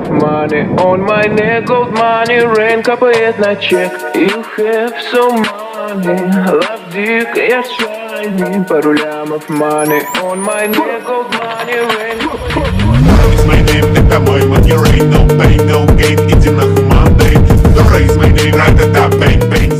of money on my neck, gold money, rain капает на чек. You have so money, love dick, я shiny, пару лямов money on my neck, gold money, rain. It's my name, это мой money rain No pain, no gain, иди нахуй Monday Don't raise my name, right at that bang, bang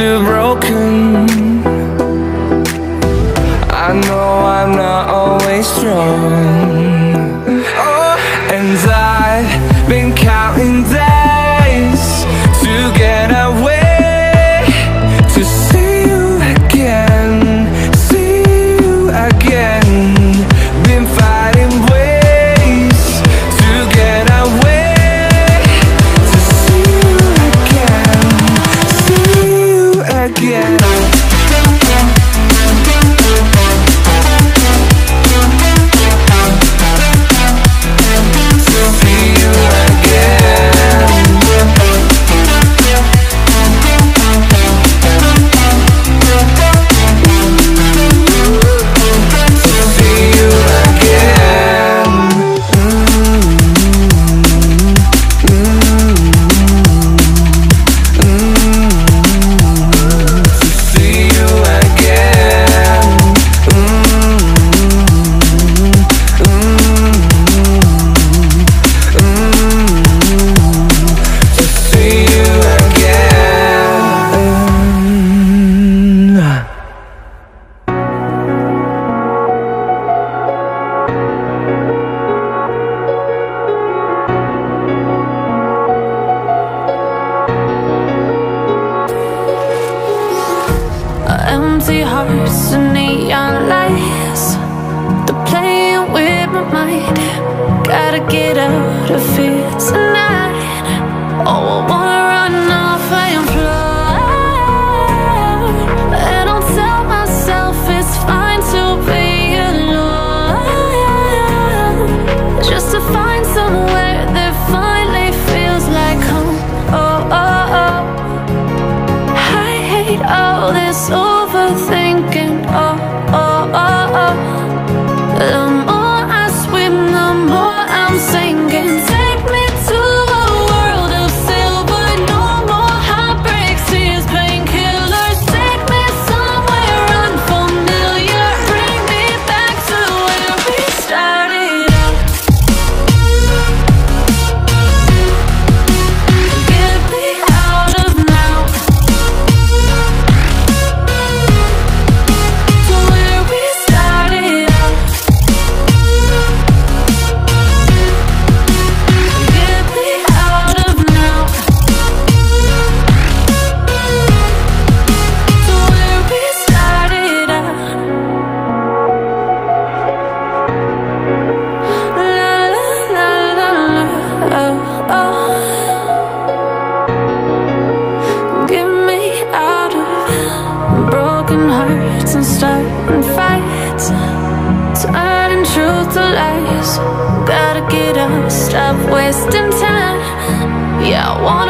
not too Hearts and neon lights. They're playing with my mind. Gotta get out of here I wanna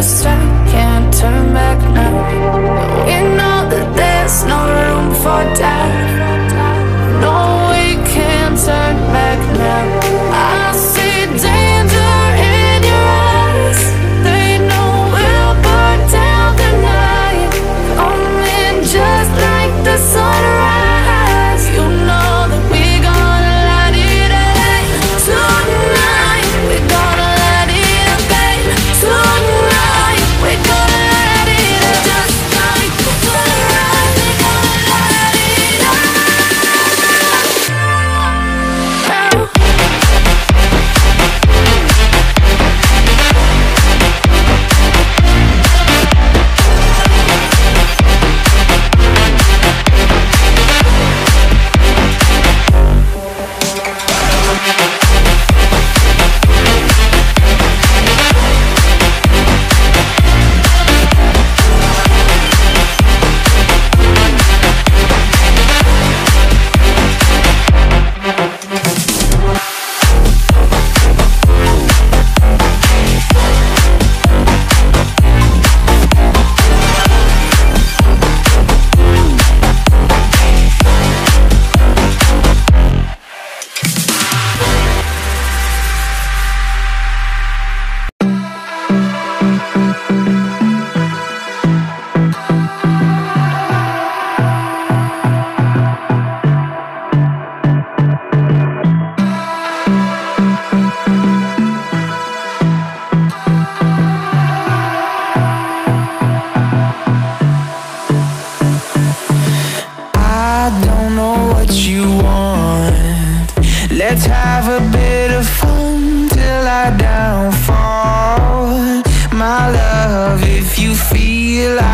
orchestra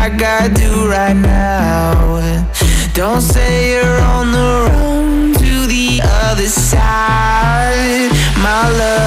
like I do right now, don't say you're on the run to the other side. My love.